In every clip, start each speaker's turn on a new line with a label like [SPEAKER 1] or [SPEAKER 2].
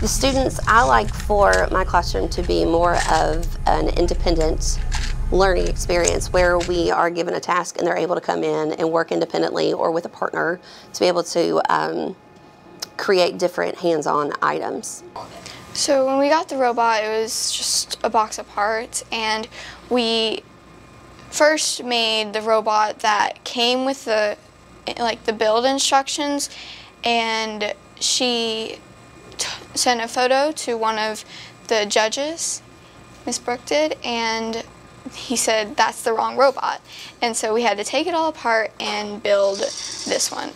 [SPEAKER 1] The students, I like for my classroom to be more of an independent learning experience where we are given a task and they're able to come in and work independently or with a partner to be able to um, create different hands-on items.
[SPEAKER 2] So when we got the robot, it was just a box of parts and we first made the robot that came with the like the build instructions and she sent a photo to one of the judges, Miss Brooke did, and he said that's the wrong robot. And so we had to take it all apart and build this one.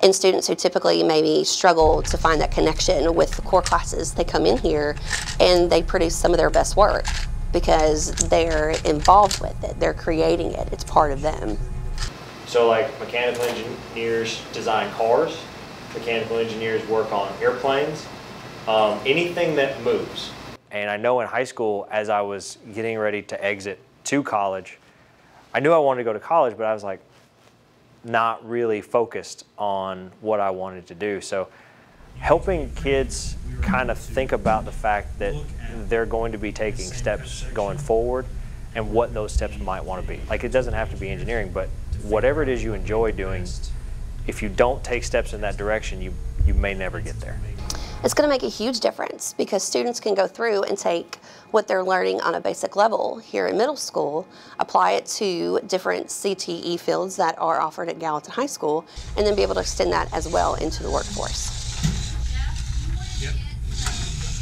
[SPEAKER 1] And students who typically maybe struggle to find that connection with the core classes, they come in here and they produce some of their best work because they're involved with it. They're creating it. It's part of them.
[SPEAKER 3] So like mechanical engineers design cars, mechanical engineers work on airplanes, um, anything that moves. And I know in high school, as I was getting ready to exit to college, I knew I wanted to go to college, but I was like, not really focused on what I wanted to do. So helping kids kind of think about the fact that they're going to be taking steps going forward and what those steps might want to be. Like it doesn't have to be engineering, but whatever it is you enjoy doing, if you don't take steps in that direction, you, you may never get there
[SPEAKER 1] it's going to make a huge difference because students can go through and take what they're learning on a basic level here in middle school, apply it to different CTE fields that are offered at Gallatin High School, and then be able to extend that as well into the workforce. Yep.